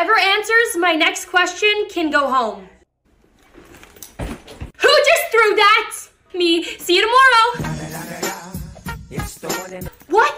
Whoever answers my next question can go home. Who just threw that? Me. See you tomorrow. What?